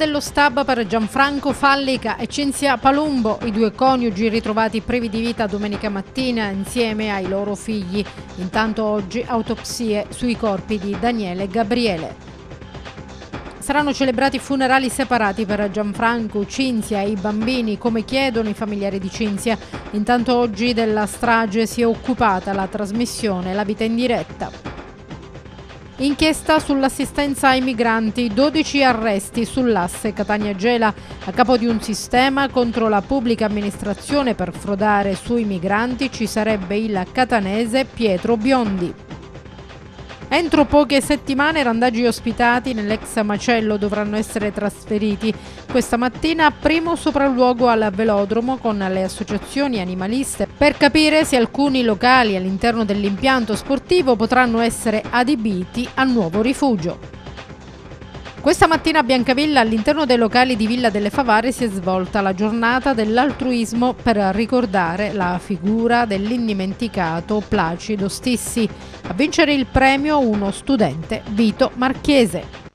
Dello stab per Gianfranco Fallica e Cinzia Palumbo, i due coniugi ritrovati privi di vita domenica mattina insieme ai loro figli. Intanto oggi autopsie sui corpi di Daniele e Gabriele. Saranno celebrati funerali separati per Gianfranco, Cinzia e i bambini, come chiedono i familiari di Cinzia. Intanto oggi della strage si è occupata la trasmissione La vita in diretta. Inchiesta sull'assistenza ai migranti, 12 arresti sull'asse Catania-Gela a capo di un sistema contro la pubblica amministrazione per frodare sui migranti ci sarebbe il catanese Pietro Biondi. Entro poche settimane i randaggi ospitati nell'ex macello dovranno essere trasferiti. Questa mattina primo sopralluogo al velodromo con le associazioni animaliste per capire se alcuni locali all'interno dell'impianto sportivo potranno essere adibiti a nuovo rifugio. Questa mattina a Biancavilla, all'interno dei locali di Villa delle Favare, si è svolta la giornata dell'altruismo per ricordare la figura dell'indimenticato Placido Stissi. A vincere il premio uno studente, Vito Marchese.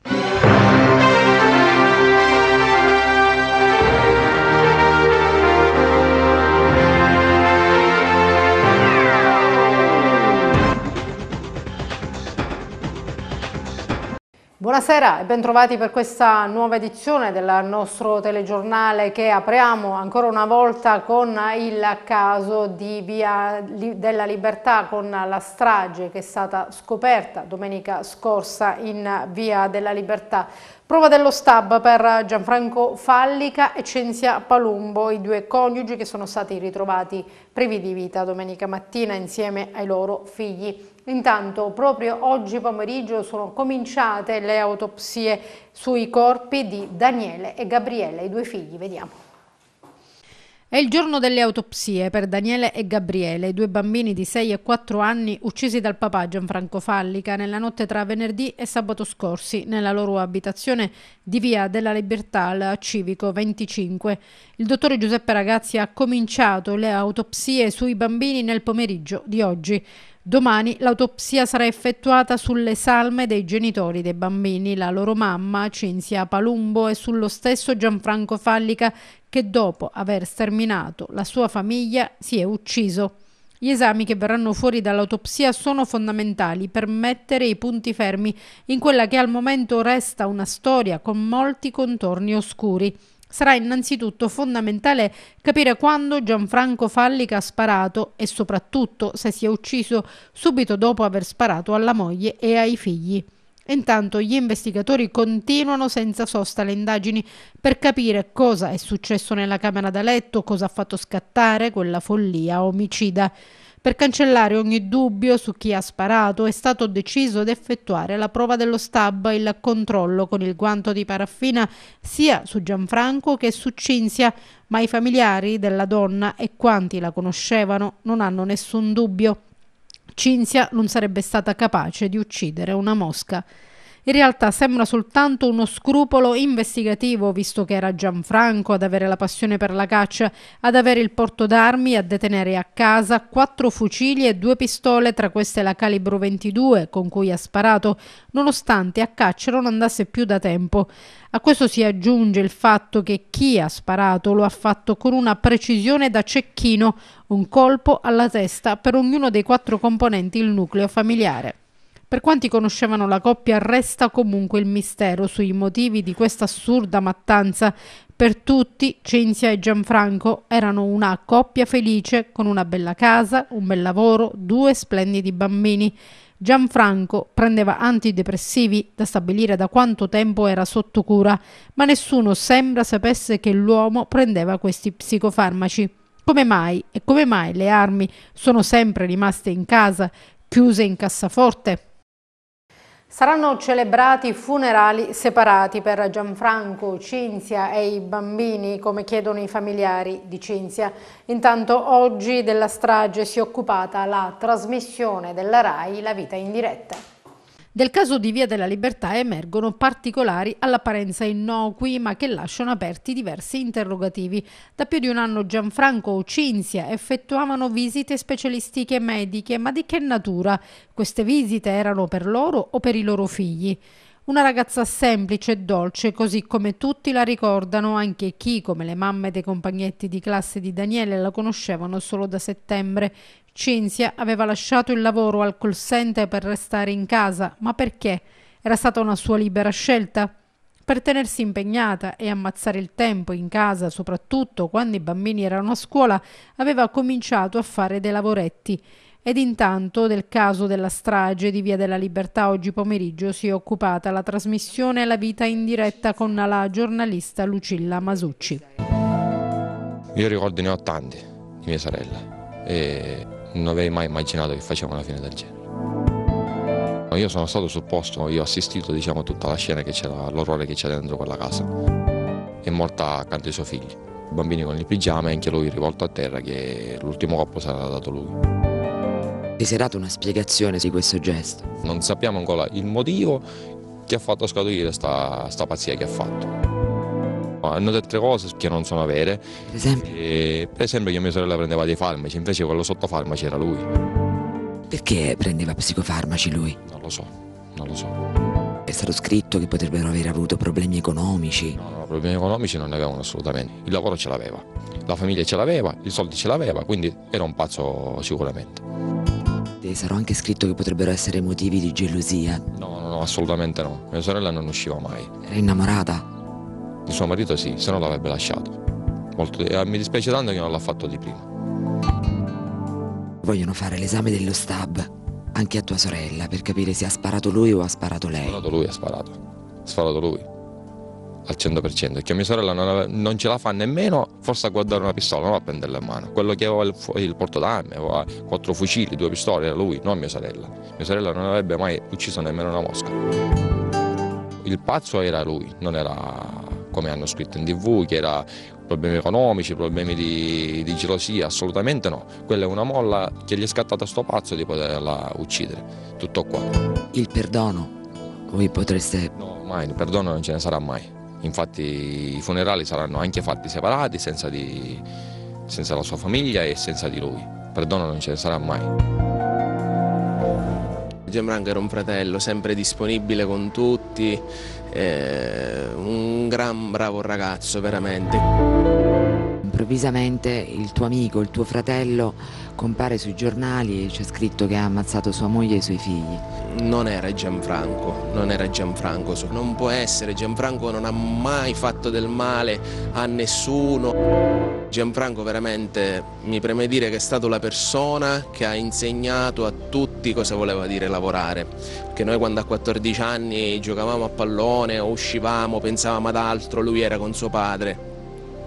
Buonasera e bentrovati per questa nuova edizione del nostro telegiornale che apriamo ancora una volta con il caso di Via della Libertà, con la strage che è stata scoperta domenica scorsa in Via della Libertà. Prova dello stab per Gianfranco Fallica e Cenzia Palumbo, i due coniugi che sono stati ritrovati privi di vita domenica mattina insieme ai loro figli. Intanto proprio oggi pomeriggio sono cominciate le autopsie sui corpi di Daniele e Gabriele, i due figli, vediamo. È il giorno delle autopsie per Daniele e Gabriele, due bambini di 6 e 4 anni uccisi dal papà Gianfranco Fallica nella notte tra venerdì e sabato scorsi nella loro abitazione di Via della Libertà al Civico 25. Il dottore Giuseppe Ragazzi ha cominciato le autopsie sui bambini nel pomeriggio di oggi. Domani l'autopsia sarà effettuata sulle salme dei genitori dei bambini, la loro mamma Cinzia Palumbo e sullo stesso Gianfranco Fallica che dopo aver sterminato la sua famiglia si è ucciso. Gli esami che verranno fuori dall'autopsia sono fondamentali per mettere i punti fermi in quella che al momento resta una storia con molti contorni oscuri. Sarà innanzitutto fondamentale capire quando Gianfranco Fallica ha sparato e soprattutto se si è ucciso subito dopo aver sparato alla moglie e ai figli. Intanto gli investigatori continuano senza sosta le indagini per capire cosa è successo nella camera da letto, cosa ha fatto scattare quella follia omicida. Per cancellare ogni dubbio su chi ha sparato è stato deciso di effettuare la prova dello stab, il controllo con il guanto di paraffina sia su Gianfranco che su Cinzia, ma i familiari della donna e quanti la conoscevano non hanno nessun dubbio. Cinzia non sarebbe stata capace di uccidere una mosca. In realtà sembra soltanto uno scrupolo investigativo, visto che era Gianfranco ad avere la passione per la caccia, ad avere il porto d'armi, a detenere a casa quattro fucili e due pistole, tra queste la calibro 22 con cui ha sparato, nonostante a caccia non andasse più da tempo. A questo si aggiunge il fatto che chi ha sparato lo ha fatto con una precisione da cecchino, un colpo alla testa per ognuno dei quattro componenti il nucleo familiare. Per quanti conoscevano la coppia resta comunque il mistero sui motivi di questa assurda mattanza. Per tutti, Cinzia e Gianfranco erano una coppia felice con una bella casa, un bel lavoro, due splendidi bambini. Gianfranco prendeva antidepressivi da stabilire da quanto tempo era sotto cura, ma nessuno sembra sapesse che l'uomo prendeva questi psicofarmaci. Come mai e come mai le armi sono sempre rimaste in casa, chiuse in cassaforte? Saranno celebrati funerali separati per Gianfranco, Cinzia e i bambini, come chiedono i familiari di Cinzia. Intanto oggi della strage si è occupata la trasmissione della RAI La vita in diretta. Del caso di Via della Libertà emergono particolari all'apparenza innocui ma che lasciano aperti diversi interrogativi. Da più di un anno Gianfranco o Cinzia effettuavano visite specialistiche mediche, ma di che natura? Queste visite erano per loro o per i loro figli? Una ragazza semplice e dolce, così come tutti la ricordano, anche chi, come le mamme dei compagnetti di classe di Daniele, la conoscevano solo da settembre. Cinzia aveva lasciato il lavoro al call center per restare in casa, ma perché? Era stata una sua libera scelta? Per tenersi impegnata e ammazzare il tempo in casa, soprattutto quando i bambini erano a scuola, aveva cominciato a fare dei lavoretti. Ed intanto del caso della strage di Via della Libertà oggi pomeriggio si è occupata la trasmissione La vita in diretta con la giornalista Lucilla Masucci. Io ricordo ne ho tanti di mia sorella e non avevo mai immaginato che facevano la fine del genere. Io sono stato sul posto, io ho assistito diciamo, tutta la scena che c'era, l'orrore che c'è dentro quella casa. È morta accanto ai suoi figli, i bambini con il pigiama e anche lui rivolto a terra che l'ultimo colpo sarà dato lui. Ti sei dato una spiegazione di questo gesto? Non sappiamo ancora il motivo che ha fatto scaturire sta, sta pazzia che ha fatto. Hanno detto cose che non sono vere. Per esempio? E, per esempio che mia sorella prendeva dei farmaci, invece quello sotto farmaci era lui. Perché prendeva psicofarmaci lui? Non lo so, non lo so. È stato scritto che potrebbero aver avuto problemi economici. No, no, problemi economici non ne avevano assolutamente. Il lavoro ce l'aveva, la famiglia ce l'aveva, i soldi ce l'aveva, quindi era un pazzo sicuramente. E sarò anche scritto che potrebbero essere motivi di gelosia. No, no, no, assolutamente no. Mia sorella non usciva mai. Era innamorata? Di suo marito sì, se no l'avrebbe lasciato. Molto, eh, mi dispiace tanto che non l'ha fatto di prima. Vogliono fare l'esame dello stab anche a tua sorella per capire se ha sparato lui o ha sparato lei. Ha sparato lui, ha sparato. Ha sparato lui. Al 100%. Perché mia sorella non, aveva, non, ce la fa nemmeno forse a guardare una pistola, non a prenderla in mano. Quello che aveva il, il portodarmi, aveva quattro fucili, due pistole, era lui, non mia sorella. Mia sorella non avrebbe mai ucciso nemmeno una mosca. Il pazzo era lui, non era come hanno scritto in tv, che era problemi economici, problemi di, di gelosia, assolutamente no. Quella è una molla che gli è scattata a sto pazzo di poterla uccidere. Tutto qua. Il perdono, voi potreste... No, mai, il perdono non ce ne sarà mai. Infatti i funerali saranno anche fatti separati, senza, di, senza la sua famiglia e senza di lui. Perdono non ce ne sarà mai. Gianfranco era un fratello sempre disponibile con tutti, eh, un gran bravo ragazzo veramente. Improvvisamente il tuo amico, il tuo fratello compare sui giornali e c'è scritto che ha ammazzato sua moglie e i suoi figli. Non era Gianfranco, non era Gianfranco, non può essere, Gianfranco non ha mai fatto del male a nessuno. Gianfranco veramente mi preme dire che è stato la persona che ha insegnato a tutti cosa voleva dire lavorare, perché noi quando a 14 anni giocavamo a pallone o uscivamo, pensavamo ad altro, lui era con suo padre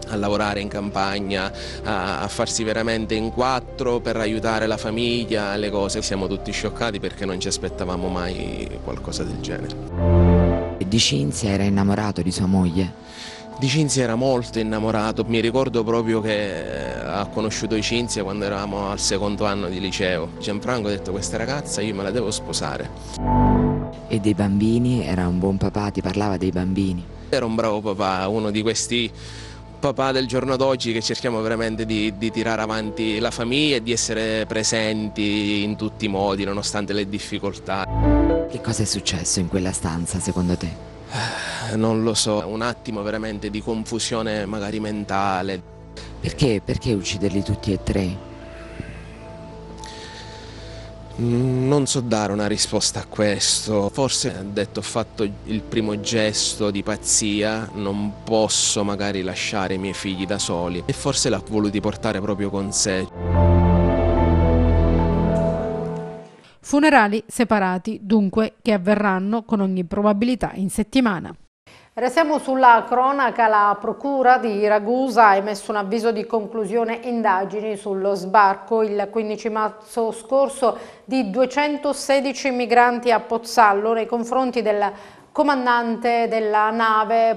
a lavorare in campagna, a, a, farsi veramente in quattro per aiutare la famiglia, le cose. Siamo tutti scioccati perché non ci aspettavamo mai qualcosa del genere. Di Cinzia era innamorato di sua moglie? Di Cinzia era molto innamorato, mi ricordo proprio che eh, ha conosciuto Cinzia quando eravamo al secondo anno di liceo. Gianfranco ha detto questa ragazza io me la devo sposare. E dei bambini? Era un buon papà, ti parlava dei bambini? Era un bravo papà, uno di questi papà del giorno d'oggi che cerchiamo veramente di, di, tirare avanti la famiglia e di essere presenti in tutti i modi nonostante le difficoltà. Che cosa è successo in quella stanza secondo te? Eh, non lo so, un attimo veramente di confusione magari mentale. Perché? Perché ucciderli tutti e tre? Non so dare una risposta a questo, forse ha detto ho fatto il primo gesto di pazzia, non posso magari lasciare i miei figli da soli e forse l'ha voluti portare proprio con sé. Funerali separati, dunque, che avverranno con ogni probabilità in settimana. Restiamo sulla cronaca, la Procura di Ragusa ha emesso un avviso di conclusione indagini sullo sbarco il 15 marzo scorso di 216 migranti a Pozzallo nei confronti del comandante della nave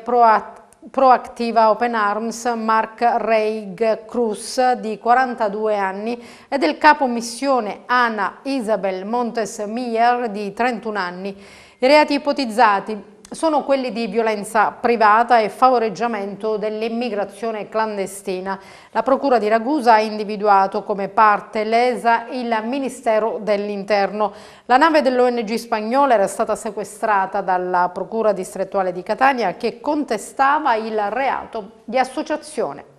Proactiva Open Arms Mark Reig Cruz di 42 anni e del capo missione Anna Isabel Montes Mier di 31 anni. I reati ipotizzati sono quelli di violenza privata e favoreggiamento dell'immigrazione clandestina. La Procura di Ragusa ha individuato come parte lesa il Ministero dell'Interno. La nave dell'ONG spagnola era stata sequestrata dalla Procura distrettuale di Catania che contestava il reato di associazione.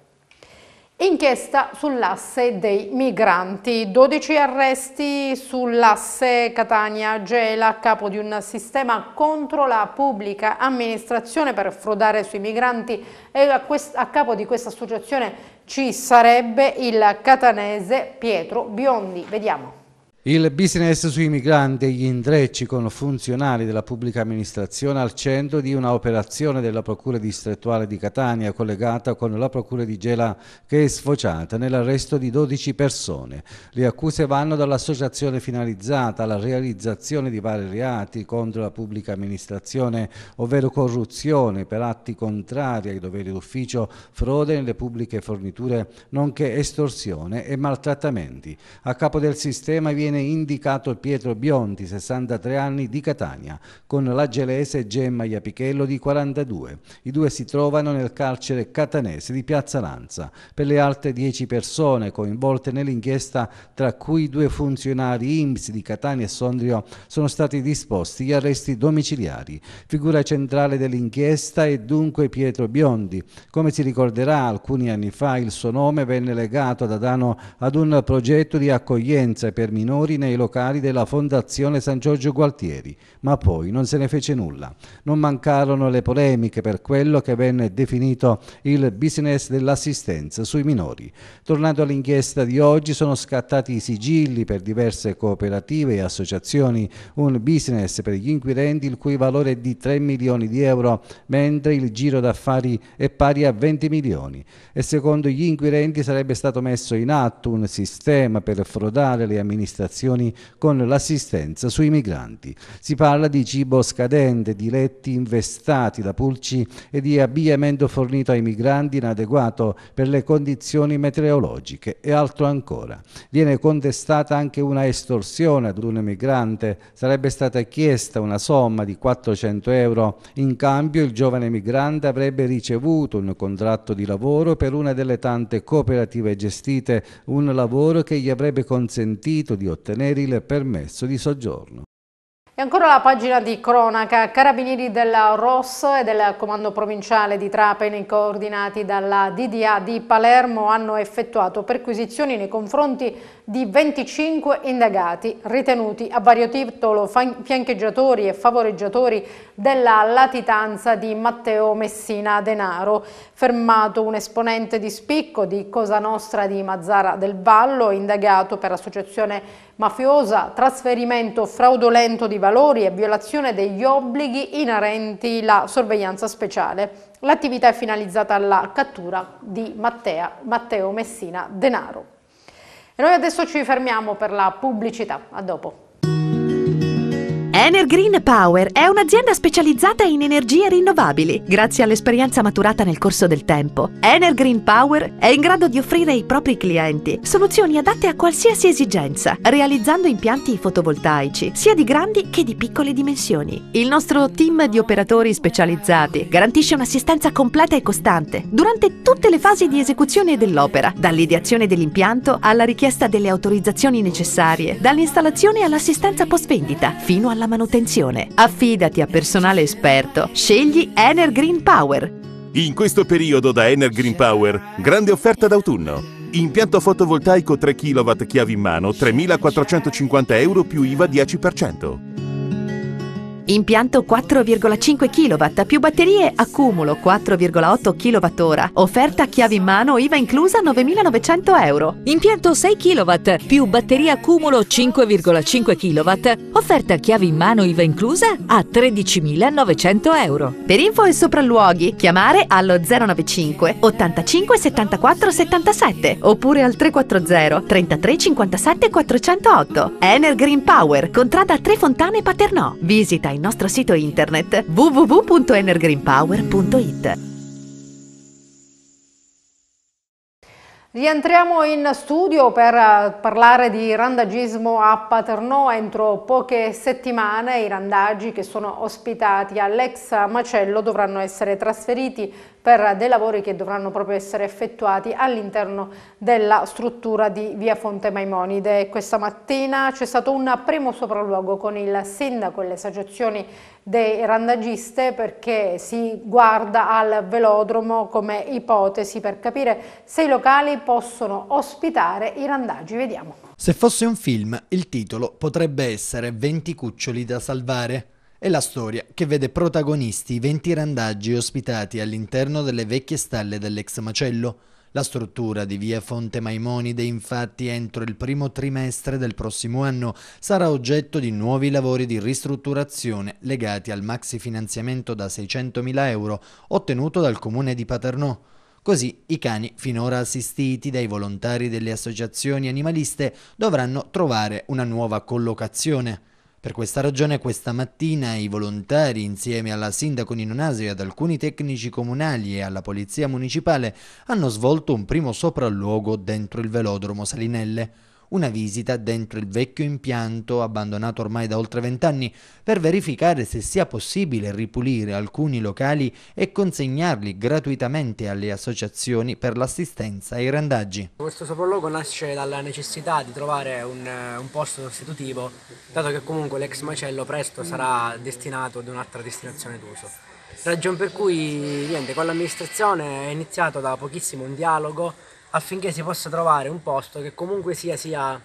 Inchiesta sull'asse dei migranti, 12 arresti sull'asse Catania-Gela capo di un sistema contro la pubblica amministrazione per frodare sui migranti e a, a capo di questa associazione ci sarebbe il catanese Pietro Biondi. Vediamo. Il business sui migranti e gli intrecci con funzionari della pubblica amministrazione al centro di una operazione della Procura distrettuale di Catania collegata con la Procura di Gela che è sfociata nell'arresto di 12 persone. Le accuse vanno dall'associazione finalizzata alla realizzazione di vari reati contro la pubblica amministrazione, ovvero corruzione per atti contrari ai doveri d'ufficio, frode nelle pubbliche forniture, nonché estorsione e maltrattamenti. A capo del sistema viene viene indicato Pietro Bionti, 63 anni, di Catania, con la gelese Gemma Iapichello di 42. I due si trovano nel carcere catanese di Piazza Lanza. Per le altre 10 persone coinvolte nell'inchiesta, tra cui due funzionari IMSS di Catania e Sondrio, sono stati disposti gli arresti domiciliari. Figura centrale dell'inchiesta è dunque Pietro Biondi. Come si ricorderà, alcuni anni fa il suo nome venne legato da Dano ad un progetto di accoglienza per minori minori nei locali della Fondazione San Giorgio Gualtieri, ma poi non se ne fece nulla. Non mancarono le polemiche per quello che venne definito il business dell'assistenza sui minori. Tornando all'inchiesta di oggi, sono scattati i sigilli per diverse cooperative e associazioni, un business per gli inquirenti il cui valore è di 3 milioni di euro, mentre il giro d'affari è pari a 20 milioni. E secondo gli inquirenti sarebbe stato messo in atto un sistema per frodare le amministrazioni relazioni con l'assistenza sui migranti. Si parla di cibo scadente, di letti investati da pulci e di abbigliamento fornito ai migranti inadeguato per le condizioni meteorologiche e altro ancora. Viene contestata anche una estorsione ad un migrante, sarebbe stata chiesta una somma di 400 euro, in cambio il giovane migrante avrebbe ricevuto un contratto di lavoro per una delle tante cooperative gestite, un lavoro che gli avrebbe consentito di ottenere ottenere il permesso di soggiorno. E ancora la pagina di cronaca, carabinieri della ROS e del comando provinciale di Trapani coordinati dalla DDA di Palermo hanno effettuato perquisizioni nei confronti di 25 indagati ritenuti a vario titolo fiancheggiatori e favoreggiatori della latitanza di Matteo Messina Denaro. Fermato un esponente di spicco di Cosa Nostra di Mazzara del Vallo, indagato per associazione mafiosa, trasferimento fraudolento di valori e violazione degli obblighi inerenti alla sorveglianza speciale. L'attività è finalizzata alla cattura di Matteo Messina Denaro. Noi adesso ci fermiamo per la pubblicità. A dopo. Ener Green Power è un'azienda specializzata in energie rinnovabili. Grazie all'esperienza maturata nel corso del tempo, Ener Green Power è in grado di offrire ai propri clienti soluzioni adatte a qualsiasi esigenza, realizzando impianti fotovoltaici sia di grandi che di piccole dimensioni. Il nostro team di operatori specializzati garantisce un'assistenza completa e costante durante tutte le fasi di esecuzione dell'opera, dall'ideazione dell'impianto alla richiesta delle autorizzazioni necessarie, dall'installazione all'assistenza post vendita fino alla manutenzione. Affidati a personale esperto. Scegli Ener Green Power. In questo periodo da Ener Green Power, grande offerta d'autunno. Impianto fotovoltaico 3 kW chiavi in mano, 3.450 euro più IVA 10%. Impianto 4,5 kW più batterie accumulo 4,8 kWh. Offerta chiavi in mano IVA inclusa 9.900 euro. Impianto 6 kW più batteria accumulo 5,5 kW. Offerta chiavi in mano IVA inclusa a 13.900 euro. Per info e sopralluoghi chiamare allo 095 85 74 77 oppure al 340 33 57 408. Ener Green Power, contrada Tre Fontane Paternò. Visita il nostro sito internet www.energreenpower.it. Rientriamo in studio per eh, parlare di randagismo a Paternò. Entro poche settimane i randaggi che sono ospitati all'ex macello dovranno essere trasferiti per dei lavori che dovranno proprio essere effettuati all'interno della struttura di via Fonte Maimonide. Questa mattina c'è stato un primo sopralluogo con il sindaco e le associazioni dei randagiste perché si guarda al velodromo come ipotesi per capire se i locali possono ospitare i randaggi. Vediamo. Se fosse un film, il titolo potrebbe essere 20 cuccioli da salvare. È la storia che vede protagonisti i 20 randaggi ospitati all'interno delle vecchie stalle dell'ex macello. La struttura di via Fonte Maimonide infatti entro il primo trimestre del prossimo anno sarà oggetto di nuovi lavori di ristrutturazione legati al maxi finanziamento da 600.000 euro ottenuto dal comune di Paternò. Così i cani finora assistiti dai volontari delle associazioni animaliste dovranno trovare una nuova collocazione. Per questa ragione questa mattina i volontari insieme alla sindaco Nino Nasio e ad alcuni tecnici comunali e alla polizia municipale hanno svolto un primo sopralluogo dentro il velodromo Salinelle una visita dentro il vecchio impianto abbandonato ormai da oltre vent'anni per verificare se sia possibile ripulire alcuni locali e consegnarli gratuitamente alle associazioni per l'assistenza ai randaggi. Questo sopralluogo nasce dalla necessità di trovare un, un posto sostitutivo, dato che comunque l'ex macello presto sarà destinato ad un'altra destinazione d'uso. Ragione per cui niente, con l'amministrazione è iniziato da pochissimo un dialogo affinché si possa trovare un posto che comunque sia, sia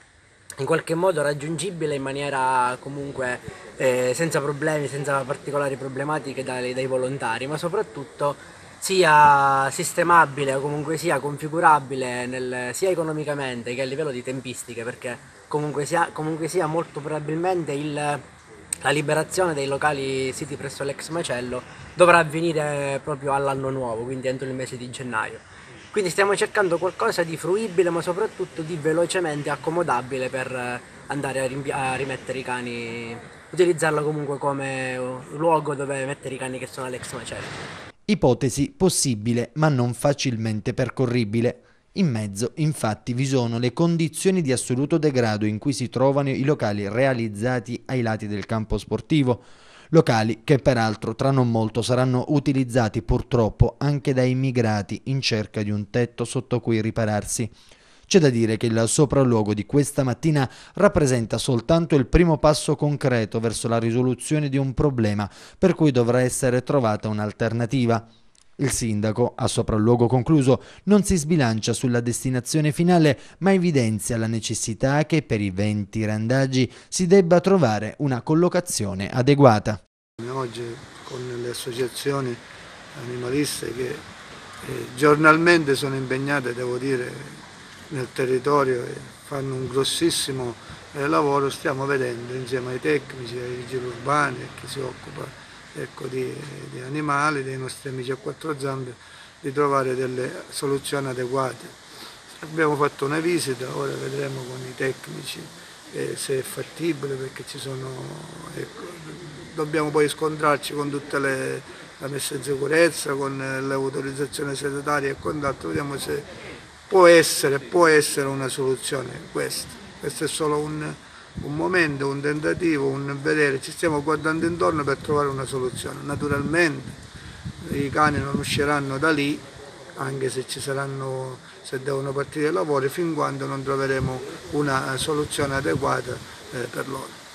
in qualche modo raggiungibile in maniera comunque eh, senza problemi, senza particolari problematiche dai, dai volontari, ma soprattutto sia sistemabile o comunque sia configurabile nel, sia economicamente che a livello di tempistiche, perché comunque sia, comunque sia molto probabilmente il, la liberazione dei locali siti presso l'ex macello dovrà avvenire proprio all'anno nuovo, quindi entro il mese di gennaio. Quindi stiamo cercando qualcosa di fruibile ma soprattutto di velocemente accomodabile per eh, andare a, a rimettere i cani, utilizzarlo comunque come luogo dove mettere i cani che sono all'ex macello. Ipotesi possibile ma non facilmente percorribile. In mezzo, infatti, vi sono le condizioni di assoluto degrado in cui si trovano i locali realizzati ai lati del campo sportivo, locali che peraltro tra non molto saranno utilizzati purtroppo anche da immigrati in cerca di un tetto sotto cui ripararsi. C'è da dire che il sopralluogo di questa mattina rappresenta soltanto il primo passo concreto verso la risoluzione di un problema per cui dovrà essere trovata un'alternativa. Il sindaco, a sopralluogo concluso, non si sbilancia sulla destinazione finale, ma evidenzia la necessità che per i 20 randaggi si debba trovare una collocazione adeguata. Oggi con le associazioni animaliste che eh, giornalmente sono impegnate, devo dire, nel territorio e fanno un grossissimo eh, lavoro, stiamo vedendo insieme ai tecnici, ai vigili urbani, a chi si occupa ecco, di, di, animali, dei nostri amici a quattro zampe, di trovare delle soluzioni adeguate. Abbiamo fatto una visita, ora vedremo con i tecnici eh, se è fattibile perché ci sono, ecco, dobbiamo poi scontrarci con tutte le la messa in sicurezza, con l'autorizzazione sanitaria e quant'altro, vediamo se può essere, può essere una soluzione questa. Questo è solo un, un momento, un tentativo, un vedere, ci stiamo guardando intorno per trovare una soluzione. Naturalmente i cani non usciranno da lì, anche se ci saranno, se devono partire i lavori, fin quando non troveremo una soluzione adeguata eh, per loro.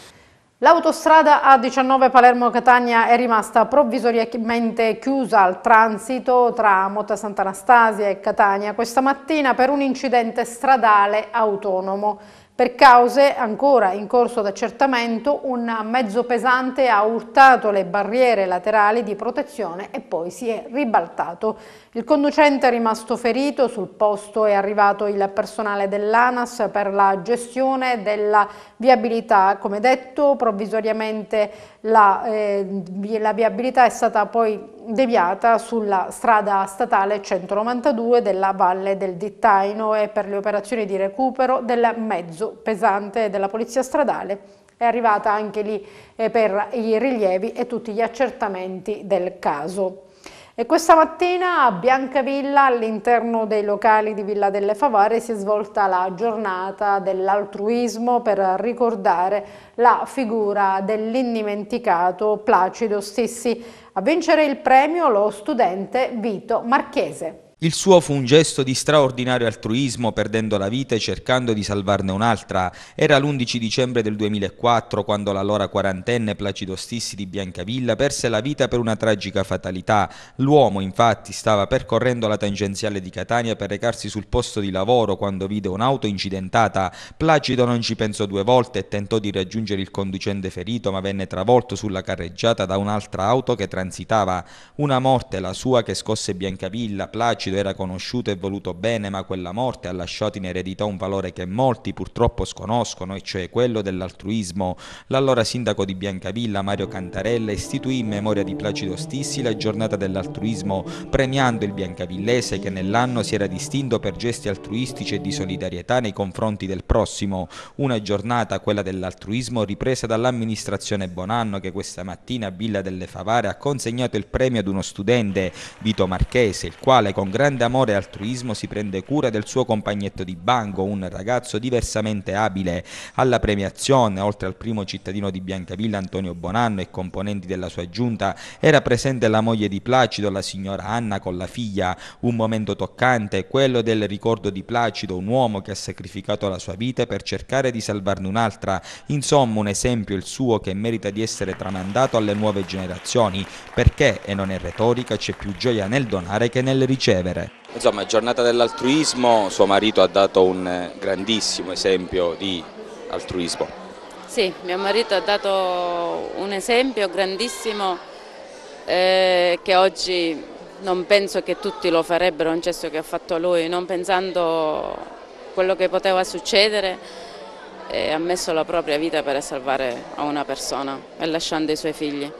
L'autostrada A19 Palermo-Catania è rimasta provvisoriamente chiusa al transito tra Motta Sant'Anastasia e Catania questa mattina per un incidente stradale autonomo. Per cause ancora in corso d'accertamento, un mezzo pesante ha urtato le barriere laterali di protezione e poi si è ribaltato. Il conducente è rimasto ferito, sul posto è arrivato il personale dell'ANAS per la gestione della viabilità. Come detto, provvisoriamente la, eh, la viabilità è stata poi deviata sulla strada statale 192 della Valle del Dittaino e per le operazioni di recupero del mezzo pesante della Polizia Stradale è arrivata anche lì eh, per i rilievi e tutti gli accertamenti del caso. E questa mattina a Biancavilla, all'interno dei locali di Villa delle Favare, si è svolta la giornata dell'altruismo per ricordare la figura dell'indimenticato Placido Stissi. A vincere il premio lo studente Vito Marchese. Il suo fu un gesto di straordinario altruismo perdendo la vita e cercando di salvarne un'altra. Era l'11 dicembre del 2004 quando l'allora quarantenne Placido Stissi di Biancavilla perse la vita per una tragica fatalità. L'uomo infatti stava percorrendo la tangenziale di Catania per recarsi sul posto di lavoro quando vide un'auto incidentata. Placido non ci pensò due volte e tentò di raggiungere il conducente ferito ma venne travolto sulla carreggiata da un'altra auto che transitava. Una morte la sua che scosse Biancavilla, Placido Placido era conosciuto e voluto bene, ma quella morte ha lasciato in eredità un valore che molti purtroppo sconoscono, e cioè quello dell'altruismo. L'allora sindaco di Biancavilla, Mario Cantarella, istituì in memoria di Placido Stissi la giornata dell'altruismo, premiando il biancavillese che nell'anno si era distinto per gesti altruistici e di solidarietà nei confronti del prossimo. Una giornata, quella dell'altruismo, ripresa dall'amministrazione Bonanno che questa mattina a Villa delle Favare ha consegnato il premio ad uno studente, Vito Marchese, il quale con grande grande amore e altruismo si prende cura del suo compagnetto di banco, un ragazzo diversamente abile. Alla premiazione, oltre al primo cittadino di Biancavilla Antonio Bonanno e componenti della sua giunta, era presente la moglie di Placido, la signora Anna con la figlia. Un momento toccante, quello del ricordo di Placido, un uomo che ha sacrificato la sua vita per cercare di salvarne un'altra. Insomma, un esempio il suo che merita di essere tramandato alle nuove generazioni, perché, e non è retorica, c'è più gioia nel donare che nel ricevere vivere. Insomma, giornata dell'altruismo, suo marito ha dato un grandissimo esempio di altruismo. Sì, mio marito ha dato un esempio grandissimo eh, che oggi non penso che tutti lo farebbero, un gesto che ha fatto lui, non pensando quello che poteva succedere, eh, ha messo la propria vita per salvare a una persona e lasciando i suoi figli.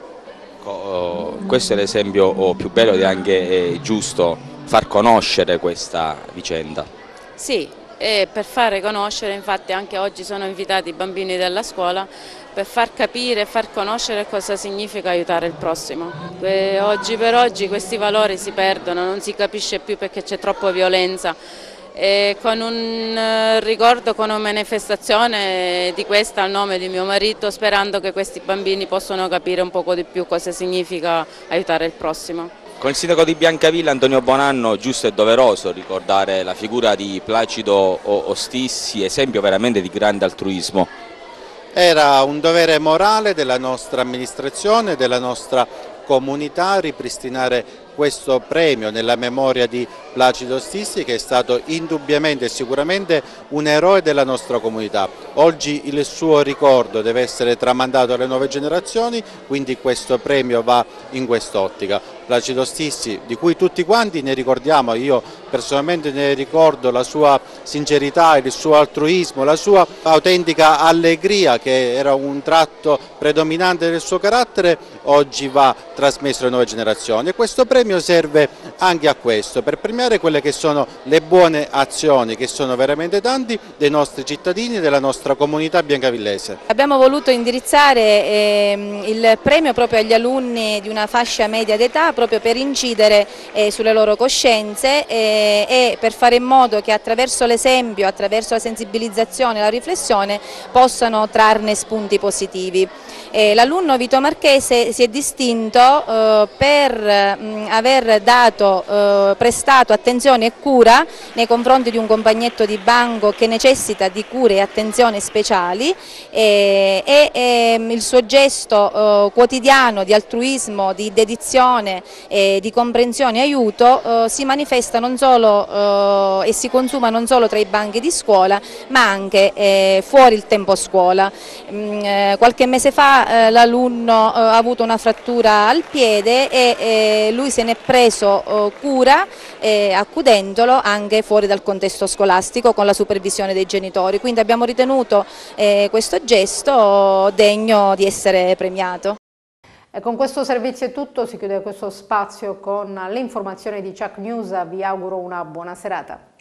Oh, questo è l'esempio più bello ed è anche giusto far conoscere questa vicenda. Sì, e per fare conoscere, infatti anche oggi sono invitati i bambini della scuola per far capire e far conoscere cosa significa aiutare il prossimo. E oggi per oggi questi valori si perdono, non si capisce più perché c'è troppa violenza. E con un eh, ricordo, con una manifestazione di questa al nome di mio marito, sperando che questi bambini possano capire un poco di più cosa significa aiutare il prossimo. Con il sindaco di Biancavilla Antonio Bonanno giusto e doveroso ricordare la figura di Placido Ostissi, esempio veramente di grande altruismo. Era un dovere morale della nostra amministrazione, della nostra comunità ripristinare questo premio nella memoria di Placido Stissi che è stato indubbiamente e sicuramente un eroe della nostra comunità. Oggi il suo ricordo deve essere tramandato alle nuove generazioni, quindi questo premio va in quest'ottica. Placido Stissi, di cui tutti quanti ne ricordiamo, io personalmente ne ricordo la sua sincerità, il suo altruismo, la sua autentica allegria che era un tratto predominante del suo carattere, oggi va trasmesso alle nuove generazioni e questo premio serve anche a questo, per premiare quelle che sono le buone azioni, che sono veramente tanti, dei nostri cittadini e della nostra comunità biancavillese. Abbiamo voluto indirizzare eh, il premio proprio agli alunni di una fascia media d'età proprio per incidere eh, sulle loro coscienze eh, e per fare in modo che attraverso l'esempio, attraverso la sensibilizzazione e la riflessione possano trarne spunti positivi. Eh, l'alunno Vito Marchese si è distinto eh, per mh, aver dato, eh, prestato attenzione e cura nei confronti di un compagnetto di banco che necessita di cure e attenzioni speciali e, e ehm, il suo gesto eh, quotidiano di altruismo, di dedizione, di comprensione e aiuto eh, si manifesta non solo e si consuma non solo tra i banchi di scuola ma anche fuori il tempo scuola. Mh, qualche mese fa eh, l'alunno eh, ha avuto una frattura al piede e eh, lui se n'è preso eh, cura accudendolo anche fuori dal contesto scolastico con la supervisione dei genitori, quindi abbiamo ritenuto eh, questo gesto degno di essere premiato. E con questo servizio è tutto, si chiude questo spazio con le informazioni di Chuck News, vi auguro una buona serata.